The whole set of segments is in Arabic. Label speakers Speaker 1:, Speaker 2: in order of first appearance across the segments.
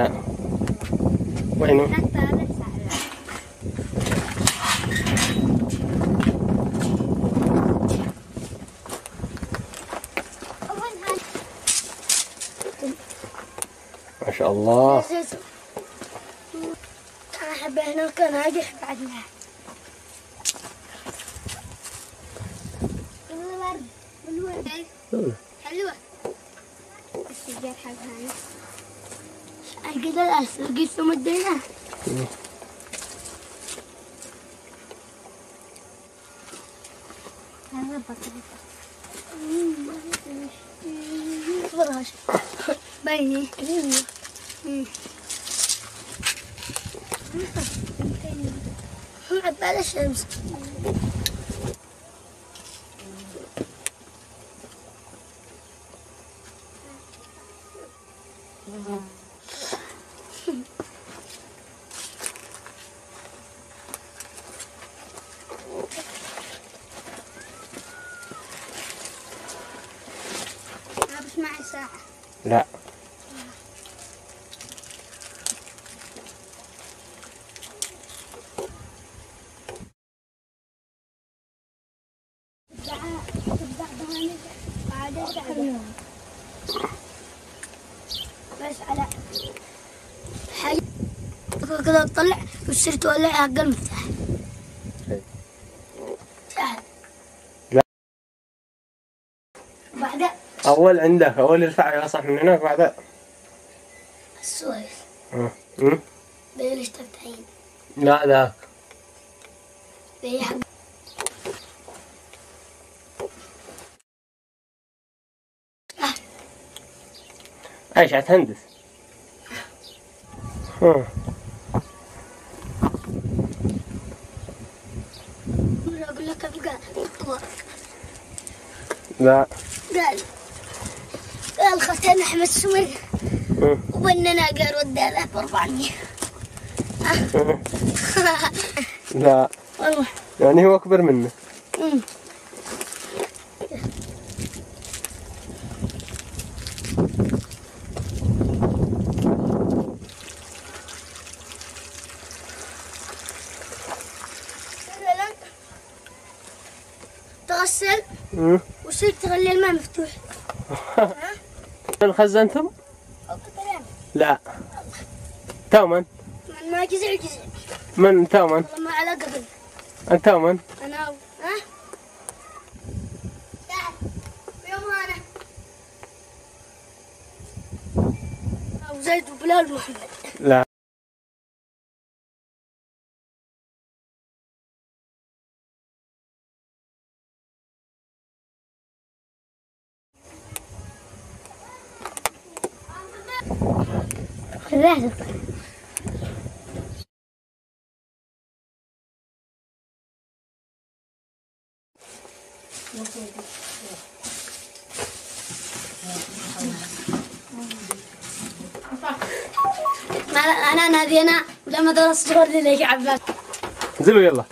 Speaker 1: سهل
Speaker 2: ما شاء الله.
Speaker 1: احب هناك الشجر حقها Algidal as, ugis sumod din ah. Hmm. Baraj. Bayi. Hmm. Ang pala siya.
Speaker 2: لا
Speaker 1: بس على حاجة كذا تطلع وتصير تولع أقل مفتاح
Speaker 2: أي.
Speaker 1: سهل
Speaker 2: لا.
Speaker 1: بعدها
Speaker 2: أول عندك أول يرفع يصح من هناك بعد
Speaker 1: السويس
Speaker 2: آه. أمم.
Speaker 1: بيلش تفتحين
Speaker 2: لا ذاك
Speaker 1: حق
Speaker 2: إيش هتهندس؟ ها.
Speaker 1: أقول لك أبقى
Speaker 2: لا
Speaker 1: قال قال ختنا أحمد سمر. وبننا قال ودانا ب 400
Speaker 2: أمم. لا
Speaker 1: والله
Speaker 2: يعني هو أكبر منه.
Speaker 1: تغسل. وصير تخلي الماء مفتوح
Speaker 2: هل خزنتم؟ لا. تومن
Speaker 1: من ما جزع جزع
Speaker 2: من تومن
Speaker 1: ما علاقة بي
Speaker 2: أنت تومن
Speaker 1: أنا و- ها يوم أنا أو زيد وبلال محمد
Speaker 2: لا
Speaker 1: خذها أنا ولما درست صغر لي عباس
Speaker 2: نزلوا يلا.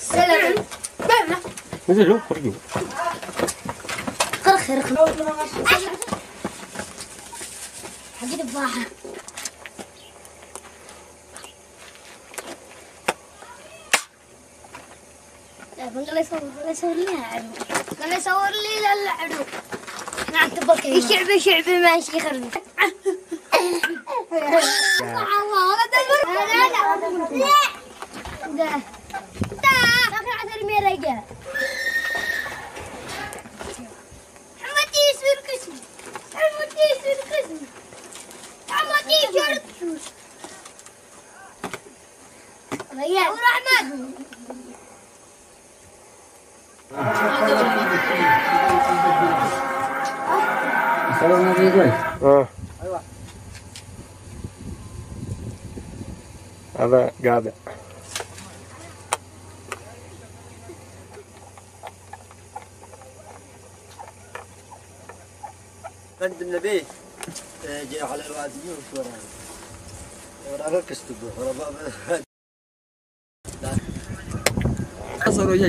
Speaker 1: سلام. برا
Speaker 2: نزلوا خرجوا.
Speaker 1: خرخ خرخ تفاحة لا يصور قال يصور لي عدو قال يصور لي لا لا عدو أنا تبكي شعبي شعبي ماشي خرب لا لا لا لا
Speaker 2: آه. هذا قابع
Speaker 3: عند النبي آه، جاء على الوادي وش ورانا ورانا ركزت به ورا باب لا حصلوا يا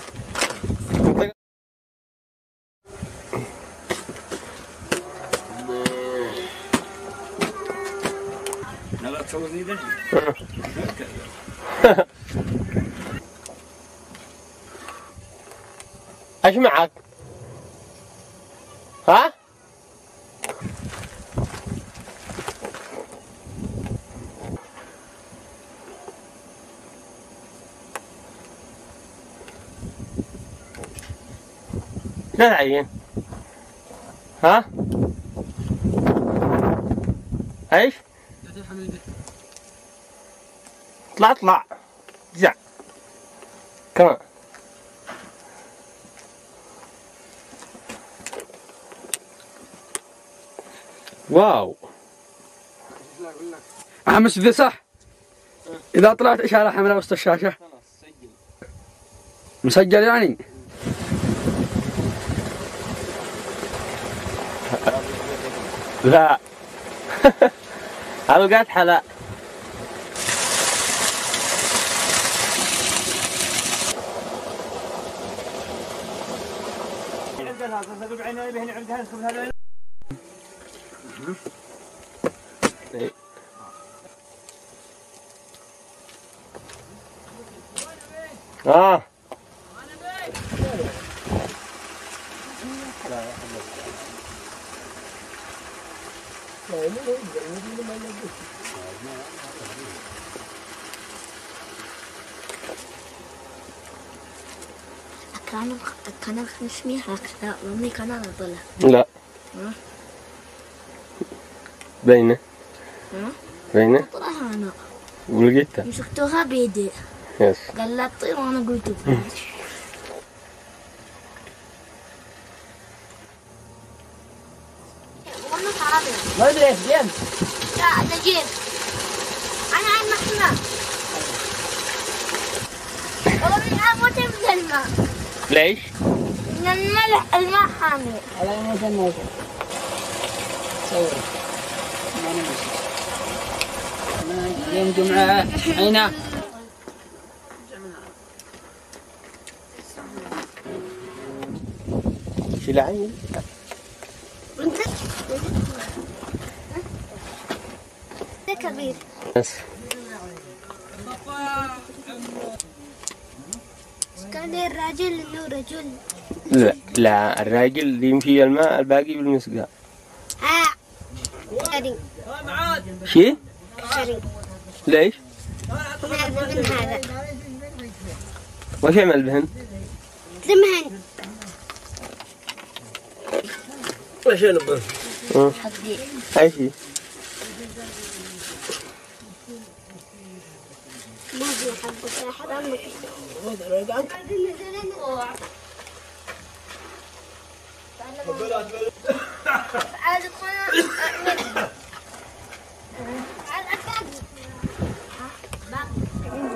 Speaker 2: إيش معك؟ ها؟ لا تعين ها؟ إيش؟ اطلع اطلع. جع كمان واو.
Speaker 4: احمس ذي صح؟ إذا طلعت إشارة حمراء وسط الشاشة. مسجل يعني؟
Speaker 2: لا. حلقات حلا. آه
Speaker 1: كان كان خمسمية هكذا
Speaker 2: لا بينة.
Speaker 1: ها؟
Speaker 2: بينة.
Speaker 1: طلعها أنا.
Speaker 2: ولقيتها.
Speaker 1: مسكتوها بيدي.
Speaker 2: يس.
Speaker 1: قال لا تطير وأنا قلت
Speaker 3: ما ادري إيش زين
Speaker 1: لا أنا جيب أنا عين محمى والله من أموت من الماء
Speaker 2: ليش؟
Speaker 1: من الملح الماء حامي.
Speaker 3: على موسى موسى صور يوم جمعة. عينا
Speaker 2: شيل عين
Speaker 1: انت كبير كان الراجل انه رجل.
Speaker 2: لا لا الراجل اللي يمشي الماء الباقي بالمسقى.
Speaker 1: ها. شري.
Speaker 2: شي؟
Speaker 1: شري.
Speaker 2: ليش؟
Speaker 1: هذا من هذا
Speaker 2: وش يعمل بهن؟
Speaker 1: زمهن
Speaker 3: إيش نبغى
Speaker 2: آه
Speaker 1: حقي.
Speaker 2: أي شيء
Speaker 1: ما في حبة حرام عاد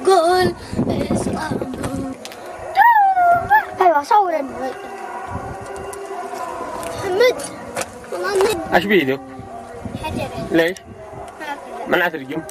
Speaker 1: قول. أيوه صور. محمد والله
Speaker 2: إيش بيدك؟ ليش؟ منعت الرجم